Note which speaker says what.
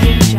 Speaker 1: Danger.